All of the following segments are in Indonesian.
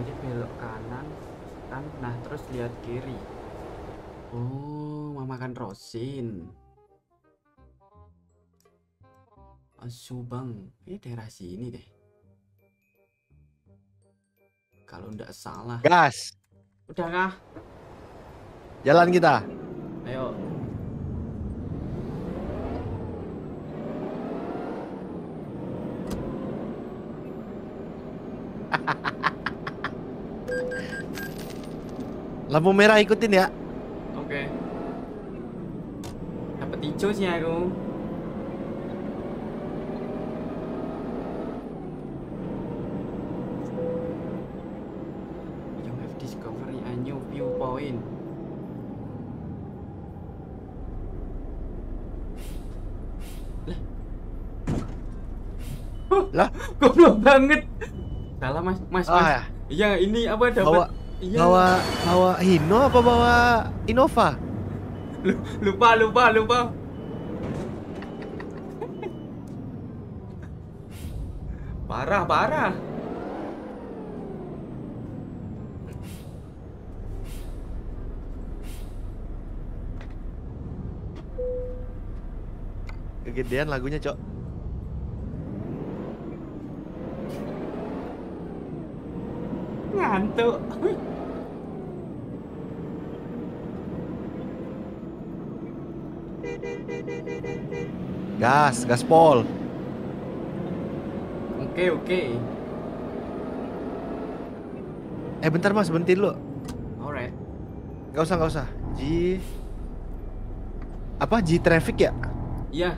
nanti belok kanan kan? Nah terus lihat kiri. Oh mau makan rosin. Subang ini daerah sini deh. Kalau ndak salah. Gas. udah kah Jalan kita. ayo Lampu merah ikutin ya. oke dapat hijau sih aku You have discovered a new viewpoint. Lah? Goblok banget. Salah Mas, Mas, Mas. Ah ya. Iya, ini apa dapat? Bawa Iya. bawa bawa Hino apa bawa Innova? Lu- Lupa, lupa, lupa. Parah, parah. Kegedean lagunya, Cok. Ngantuk. Gas, gaspol. Oke, oke. Eh bentar Mas, berhenti dulu. Alright. Gak usah, gak usah. G apa G traffic ya? Iya.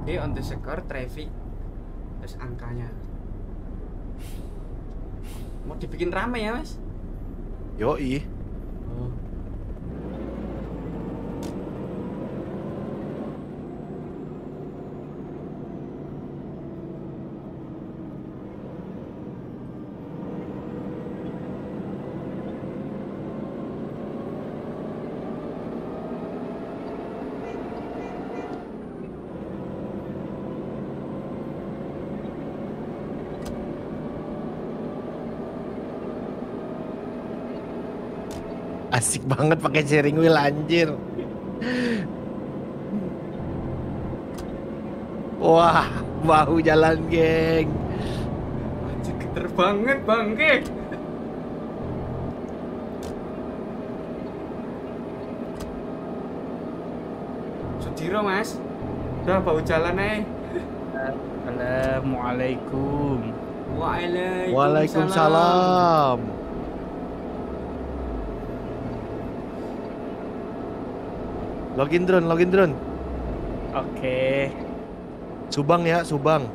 Oke, on the score traffic. Terus angkanya. Mau dibikin rame ya, Mas? Yoi. Oh. Asik banget pakai steering wheel anjir. Wah, bahu jalan, geng. Anjir, geter banget, Bangke. Sudiro, Mas. Udah bau jalan eh. Assalamualaikum. Waalaikumsalam. Waalaikumsalam. Login drone, login drone. Oke. Subang ya, Subang.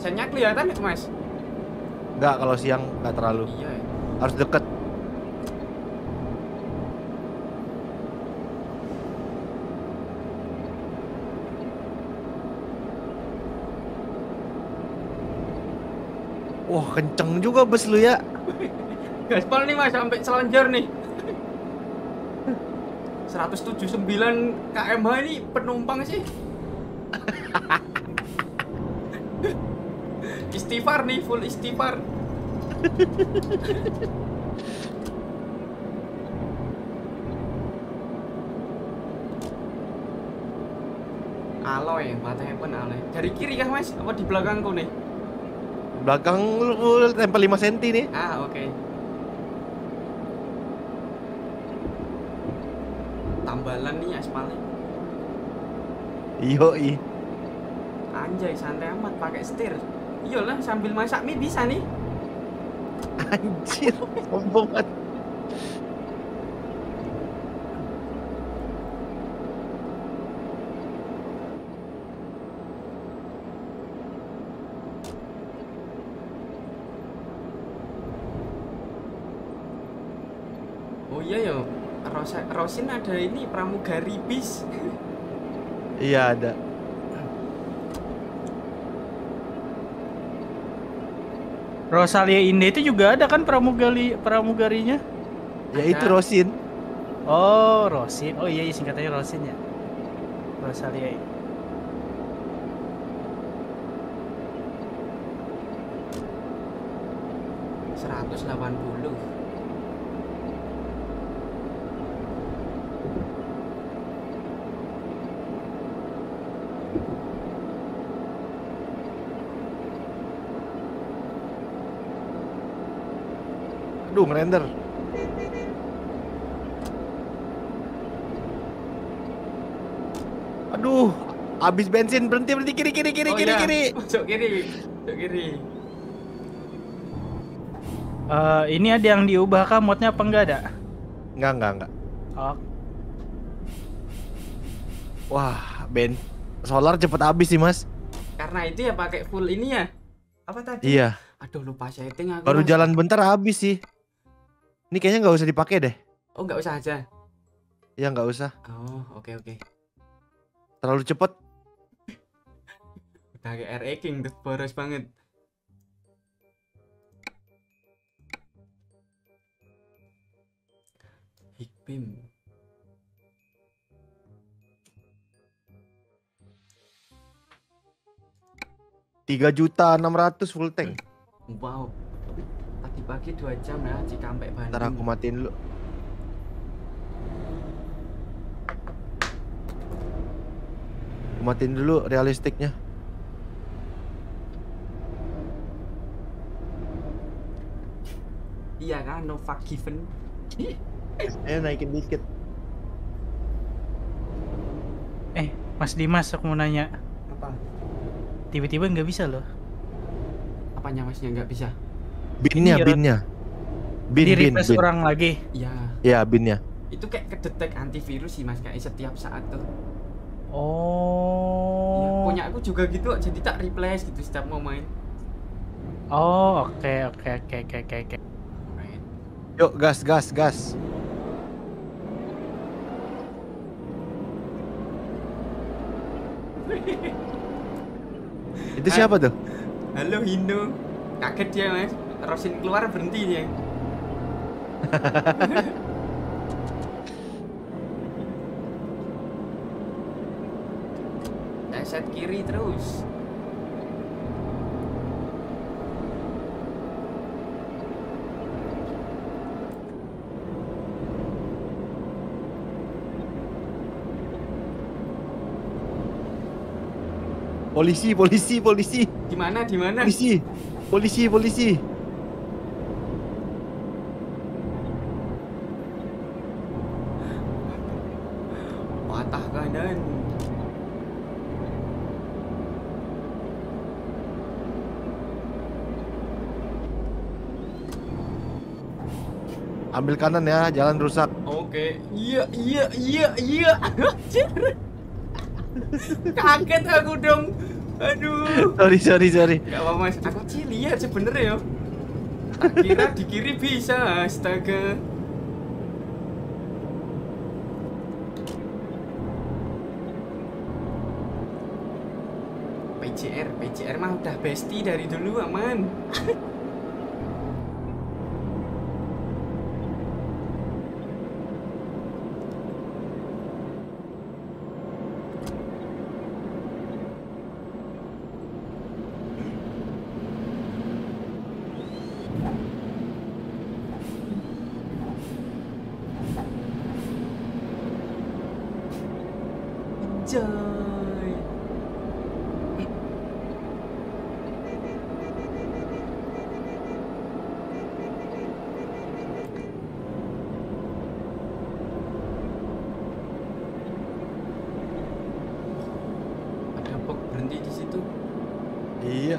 Sinyal kelihatan itu, Mas? Enggak kalau siang enggak terlalu. Iya. ya. Harus deket. Wah, kenceng juga bus lu ya. Gaspol nih, Mas, sampai Selanjar nih. 179 kmh ini penumpang sih. istighfar nih, full istighfar. Aloy, matanya pun aloy. Dari kiri kah mas? Apa di belakangku nih? Belakang lu, tempel 5 cm nih. Ah oke. Tambalan nih aspalnya. Yoi. Anjay santai amat pakai setir. Iyalah sambil masak mie bisa nih. Anjir, sombong banget. Oh iya ya. Rosa, Rosin ada ini pramugari bis. Iya ada. Rosalia Indah itu juga ada kan pramugari pramugarinya? Ya itu. Rosin. Oh, Rosin. Oh iya, iya, singkatannya Rosin ya. Rosalia. 180 Aduh, ngerender. Aduh, habis bensin berhenti berhenti kiri kiri kiri Oh kiri iya, kiri. pojok kiri pojok kiri Eh, ini ada yang diubah kah modnya apa enggak ada? Enggak enggak enggak. Oh, Wah, ben solar cepet habis sih mas. karena itu ya pakai full ini ya apa tadi Iya, aduh lupa setting aku baru Mas. jalan bentar habis sih. Ini kayaknya nggak usah dipakai deh. oh nggak usah aja Ya nggak usah. oh oke oke Terlalu cepet. udah kayak RE King tuh boros banget Hikbim Tiga juta enam ratus full tank. wow pagi-pagi dua jam ya Cikampek Bandung Ntar aku matiin dulu. Aku matiin dulu realistiknya. iya kan no fuck given Eh naikin dikit. eh, Mas Dimas aku mau nanya. apa Tiba-tiba nggak bisa loh. apanya masnya nggak bisa Binnya, Ini binnya. Bin, Di bin, bin. orang lagi. ya Ya, binnya. itu kayak kedetek antivirus sih mas kayak setiap saat tuh Iya, Oh. punya aku juga gitu jadi tak replace gitu setiap mau main Oh, oke oke oke oke oke oke. Right. Yuk, gas, gas, gas. Itu siapa tuh? halo Hino kaget dia mas Rosin keluar berhenti dia. Set kiri terus. Polisi, polisi, polisi, di mana di mana? Polisi, polisi, polisi. patah kanan Ambil kanan ya, jalan rusak. oke. Iya iya iya iya. Kaget aku dong. Aduh. Sorry, sorry, sorry. Gak apa mas, aku sih lihat sebenernya ya. Tak kira di kiri bisa, astaga PCR, PCR mah udah bestie dari dulu aman Joy Ada berhenti di situ. Iya.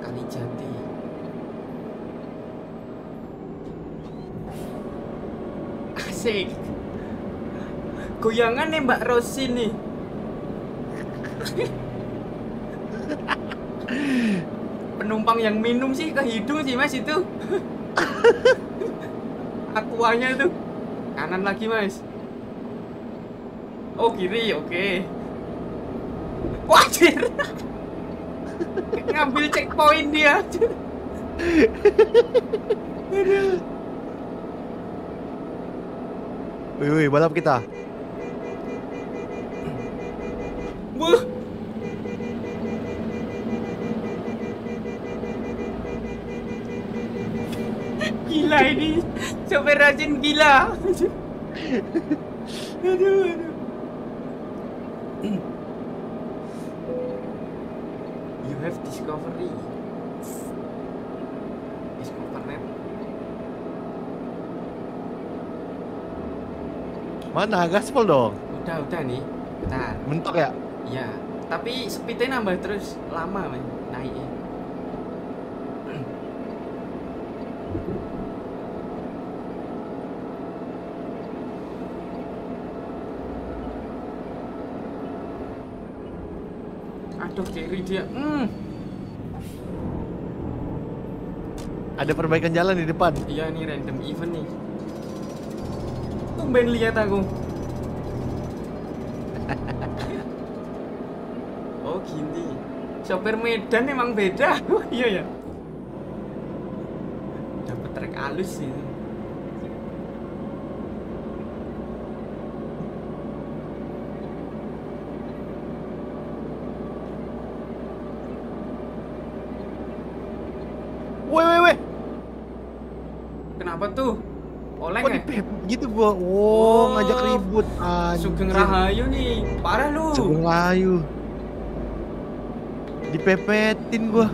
Kali Jati. Asik. Goyangan nih Mbak Rosi nih. Penumpang yang minum sih ke hidung sih Mas itu. Aquanya itu. Kanan lagi Mas. Oh kiri, oke. Okay. Wajir. Ngambil checkpoint dia. Wih, wih, balap kita. Wah. Gila ini. Sopir rajin gila. aduh, aduh. Discovery. Discovery. Mana? Gaspol dong. Udah, udah nih. Bentar. Mentok ya? Iya, tapi speednya nambah terus lama men naiknya. Aduh kiri dia. Hmm. Ada perbaikan jalan di depan. Iya nih random event nih. Tumben lihat aku. oh gini. Sopir Medan emang beda. Oh iya ya. Dapat trek halus sih. Kenapa tuh? Oleng Kok ya? dipep gitu gua? Wow, Oh, ngajak ribut. Sugeng Anjir. Rahayu nih. Parah lu. Sugeng Rahayu. Dipepetin gua.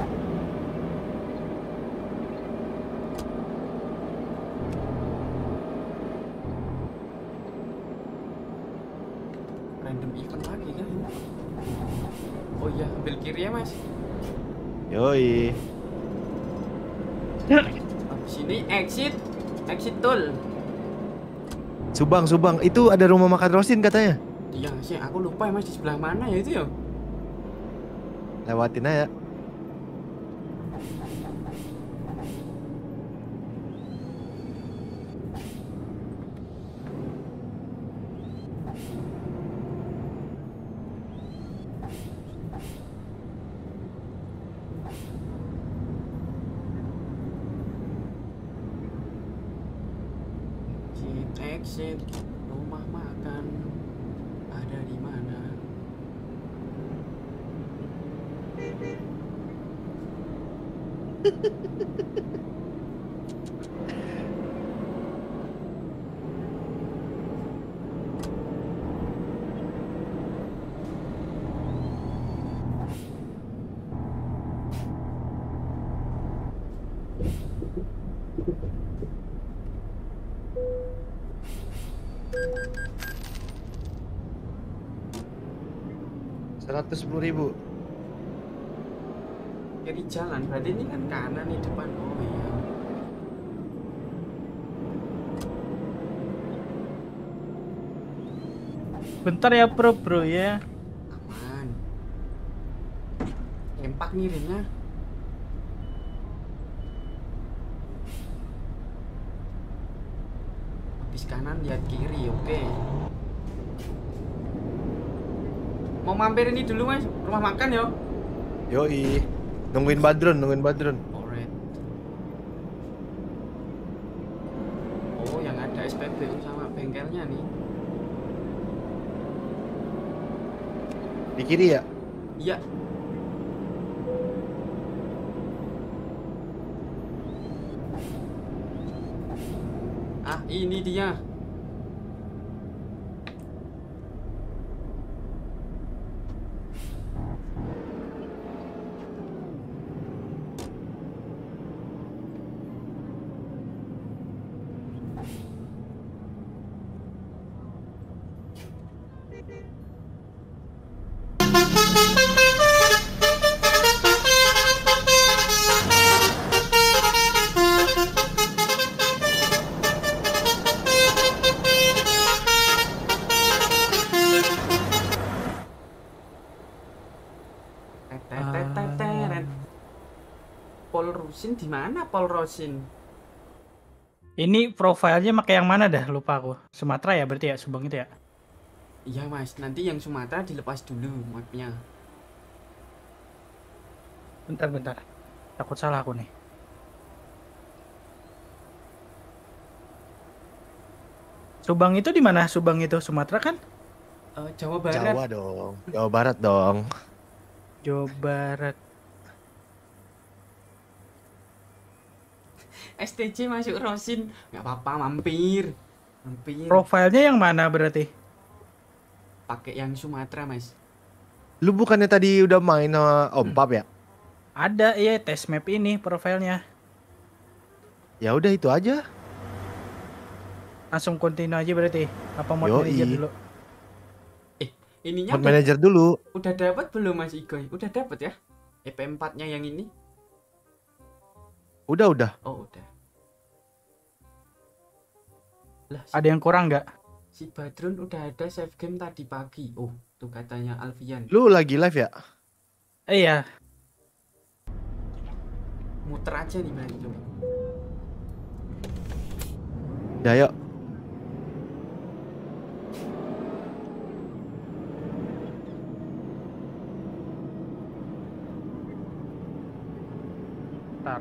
Random event lagi kan? Oh iya, ambil kiri ya mas. Yoi. Habis ini exit, exit tol. Subang, Subang. Itu ada rumah makan Rosin katanya. Iya sih, aku lupa ya mas di sebelah mana ya itu ya. Lewatin aja. Exit, rumah makan ada di mana? Seratus sepuluh ribu. Kiri jalan, berarti ini kan kanan nih depan. Oh iya. Bentar ya bro bro ya. Aman. Empak nih remnya. Habis kanan lihat kiri, oke. Mau mampir ini dulu mas, rumah makan yo. Yoi. Nungguin Badrun, nungguin Badrun. Alright. Oh, yang ada SPBU sama bengkelnya nih. Di kiri ya? Iya. Ah, ini dia. Paul di mana Paul Rusin? Ini profilnya pakai yang mana dah lupa aku. Sumatera ya berarti ya Subang itu ya. Iya mas, nanti yang Sumatera dilepas dulu mapnya. Bentar bentar. Takut salah aku nih. Subang itu di mana? Subang itu Sumatera kan? Eh, Jawa Barat. Jawa dong. Jawa Barat dong. Jawa Barat. STC masuk Rosin. Nggak apa-apa, mampir. Mampir. Profilnya yang mana berarti? Pakai yang Sumatera, Mas. Lu bukannya tadi udah main sama Om Pap ya? Ada iya tes map ini profilnya. Ya udah itu aja. Langsung continue aja berarti. Apa mau Yoi. manager dulu? Ininya Mod udah, manager dulu. udah dapat belum Mas Igoy? Udah dapat ya? EP4-nya yang ini? Udah udah. Oh, udah. Lah, Ada yang kurang nggak? Si Badrun udah ada save game tadi pagi. Oh, tuh katanya Alfian. Lu lagi live ya? Eh, iya. Muter aja nih berarti coba. Ya yuk. Ntar.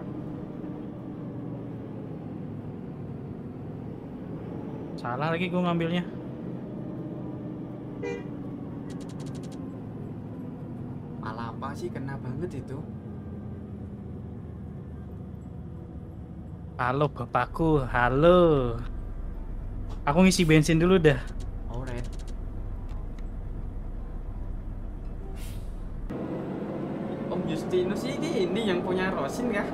Salah lagi gue ngambilnya. Malah apa sih kena banget itu? Halo bapakku, halo. Aku ngisi bensin dulu dah. Alright. Om Justinus ini ini yang punya Rosin kah?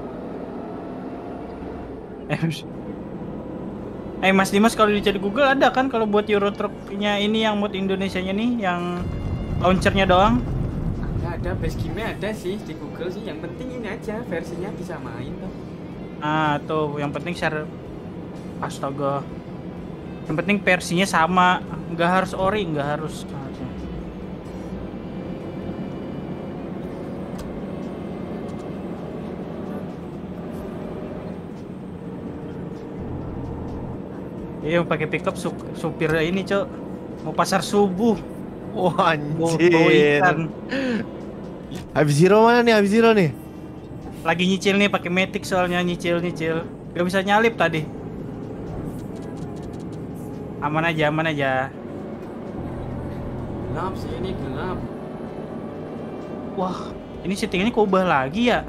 Eh, Mas Dimas kalau dicari Google ada kan kalau buat Euro Truck-nya ini yang mod Indonesianya nih yang launchernya doang. Ada ada base game ada sih di Google sih. Yang penting ini aja versinya bisa main tuh. Ah, tuh yang penting share Astaga. Yang penting versinya sama, nggak harus ori, nggak harus. Iya, pakai pickup sup- supir ini, Cok. Mau pasar subuh, Wah anjir. Habis zero mana nih? Habis zero nih? Lagi nyicil nih pakai Matic soalnya nyicil-nyicil. Gak bisa nyalip tadi. Aman aja, aman aja. Gelap sih ini gelap. Wah, ini settingannya kok ubah lagi ya?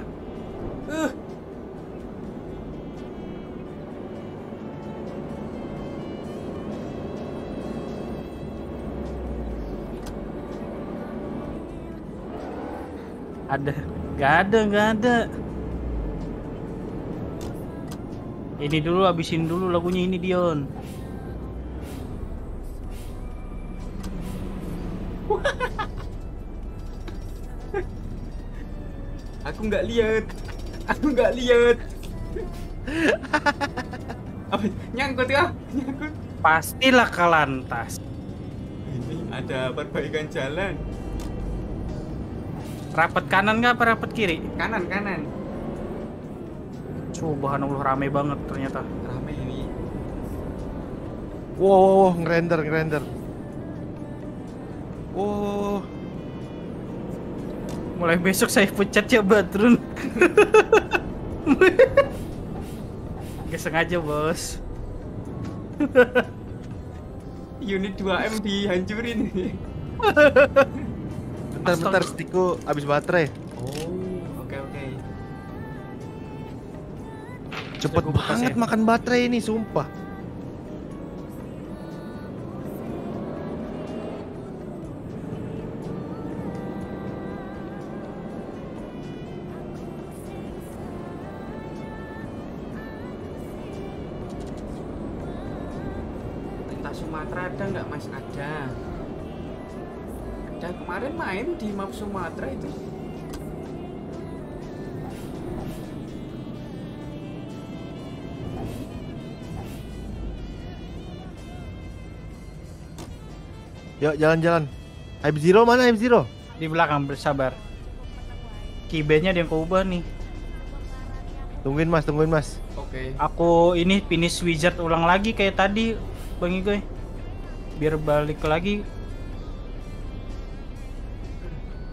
Uh, Ada, nggak ada, nggak ada. Ini dulu, abisin dulu lagunya ini Dion. aku nggak lihat. Aku nggak lihat. Apa nyangkut ya? Nyangkut. Pastilah kalantas. Ini ada perbaikan jalan. Rapat kanan nggak apa rapat kiri? Kanan kanan. Subhanallah rame banget ternyata. Rame ini. Wow, wow, wow, ngerender, ngerender. Wow, Mulai besok saya pecat ya Badrun. Gak sengaja bos. Unit 2M dihancurin. bentar, bentar, stickku habis baterai. Oh, oke oke. Cepet buka banget makan baterai ini, sumpah. Entah Sumatera ada nggak mas? Ada. Ada kemarin main di map Sumatera itu. Yuk, jalan-jalan. Hype Zero mana Hype Zero? Di belakang bersabar. Keybaitnya ada yang keubah nih. Tungguin mas, tungguin mas. Oke. Aku ini finish wizard ulang lagi kayak tadi, Bang Igoy. Biar balik lagi